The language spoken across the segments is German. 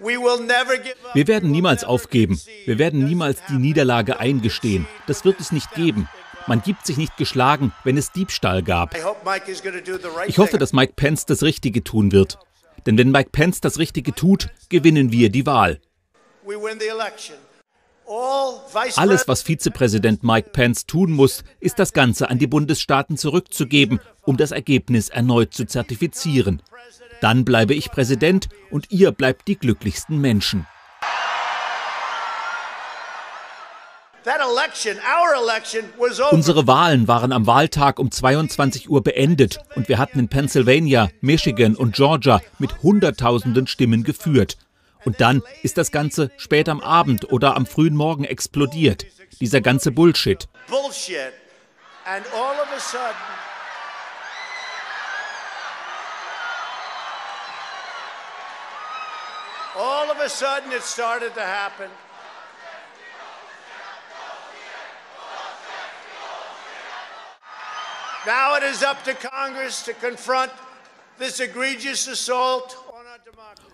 Wir werden niemals aufgeben. Wir werden niemals die Niederlage eingestehen. Das wird es nicht geben. Man gibt sich nicht geschlagen, wenn es Diebstahl gab. Ich hoffe, dass Mike Pence das Richtige tun wird. Denn wenn Mike Pence das Richtige tut, gewinnen wir die Wahl. Alles, was Vizepräsident Mike Pence tun muss, ist das Ganze an die Bundesstaaten zurückzugeben, um das Ergebnis erneut zu zertifizieren. Dann bleibe ich Präsident und ihr bleibt die glücklichsten Menschen. Unsere Wahlen waren am Wahltag um 22 Uhr beendet und wir hatten in Pennsylvania, Michigan und Georgia mit Hunderttausenden Stimmen geführt. Und dann ist das Ganze spät am Abend oder am frühen Morgen explodiert. Dieser ganze Bullshit. Bullshit. And all of a sudden All of a sudden it started to happen. Now it is up to Congress to confront this egregious assault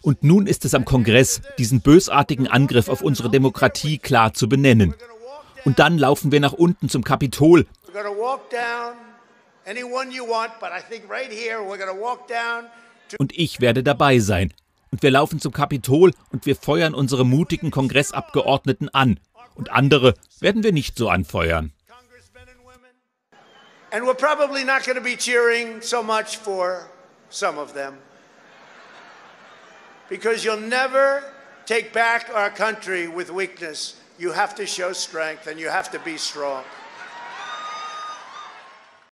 und nun ist es am Kongress, diesen bösartigen Angriff auf unsere Demokratie klar zu benennen. Und dann laufen wir nach unten zum Kapitol. Und ich werde dabei sein. Und wir laufen zum Kapitol und wir feuern unsere mutigen Kongressabgeordneten an. Und andere werden wir nicht so anfeuern. And we're probably not going to be cheering so much for some of them. Because you'll never take back our country with weakness. You have to show strength and you have to be strong.